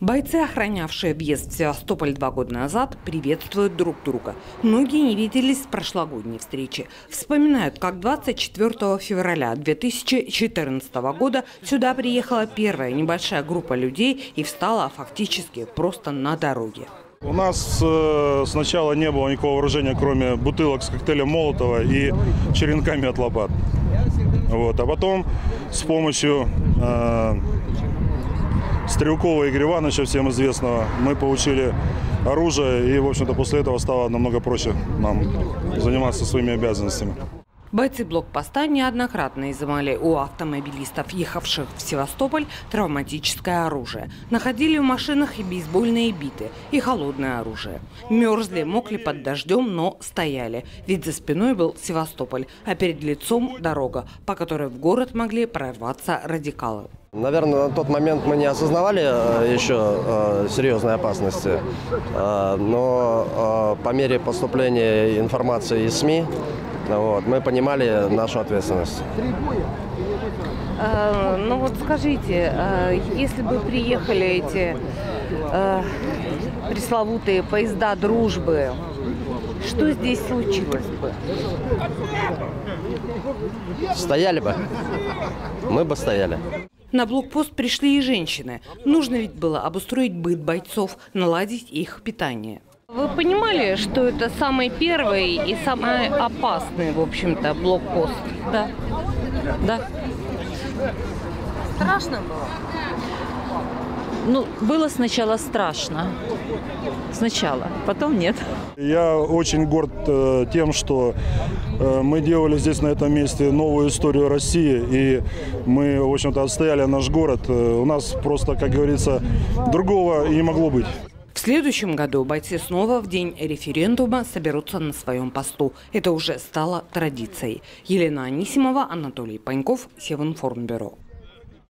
Бойцы, охранявшие въезд в Севастополь два года назад, приветствуют друг друга. Многие не виделись с прошлогодней встречи. Вспоминают, как 24 февраля 2014 года сюда приехала первая небольшая группа людей и встала фактически просто на дороге. У нас э, сначала не было никакого вооружения, кроме бутылок с коктейлем Молотова и черенками от лопат. Вот. А потом с помощью э, Стрелкова Игоря Ивановича, всем известного, мы получили оружие, и, в общем-то, после этого стало намного проще нам заниматься своими обязанностями. Бойцы блокпоста неоднократно изымали у автомобилистов, ехавших в Севастополь, травматическое оружие. Находили в машинах и бейсбольные биты, и холодное оружие. Мерзли, мокли под дождем, но стояли. Ведь за спиной был Севастополь, а перед лицом дорога, по которой в город могли прорваться радикалы. Наверное, на тот момент мы не осознавали э, еще э, серьезной опасности, э, но по мере поступления информации из СМИ вот, мы понимали нашу ответственность. А, ну вот скажите, а если бы приехали эти а, пресловутые поезда дружбы, что здесь случилось бы? Стояли бы. Мы бы стояли. На блокпост пришли и женщины. Нужно ведь было обустроить быт бойцов, наладить их питание. Вы понимали, что это самый первый и самый опасный, в общем-то, блокпост? Да. Да. Страшно было? Ну, было сначала страшно. Сначала, потом нет. Я очень горд э, тем, что э, мы делали здесь, на этом месте, новую историю России. И мы, в общем-то, отстояли наш город. Э, у нас просто, как говорится, другого и не могло быть. В следующем году бойцы снова в день референдума соберутся на своем посту. Это уже стало традицией. Елена Анисимова, Анатолий Паньков, Севинформбюро.